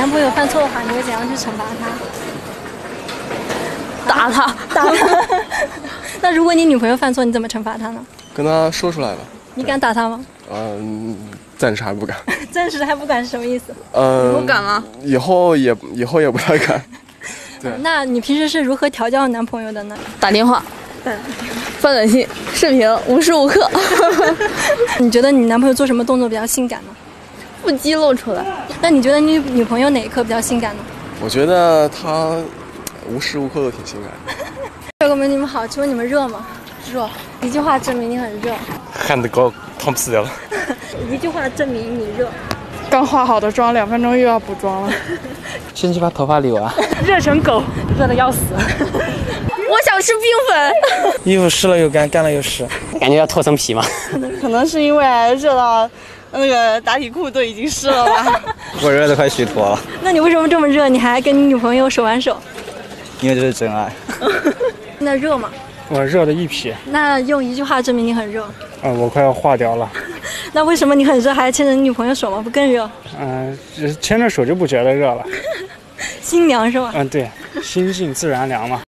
男朋友犯错的话，你会怎样去惩罚他？打他，打他。那如果你女朋友犯错，你怎么惩罚他呢？跟他说出来吧。你敢打他吗？嗯，暂时还不敢。暂时还不敢是什么意思？嗯，不敢吗？以后也以后也不太敢。对。那你平时是如何调教男朋友的呢？打电话，嗯发短信、视频，无时无刻。你觉得你男朋友做什么动作比较性感呢？不激露出来。那你觉得你女朋友哪一刻比较性感呢？我觉得她无时无刻都挺性感的。帅哥们，你们好，请问你们热吗？热。一句话证明你很热。汗都高烫死掉了。一句话证明你热。刚化好的妆，两分钟又要补妆了。先去把头发理完。热成狗，热的要死。我想吃冰粉。衣服湿了又干，干了又湿，感觉要脱层皮嘛。可能是因为热到那个打底裤都已经湿了吧。我热的快虚脱了。那你为什么这么热？你还跟你女朋友手挽手？因为这是真爱。那热吗？我热的一批。那用一句话证明你很热？啊，我快要化掉了。那为什么你很热还牵着你女朋友手吗？不更热？嗯，牵着手就不觉得热了。心凉是吗？嗯，对，心静自然凉嘛。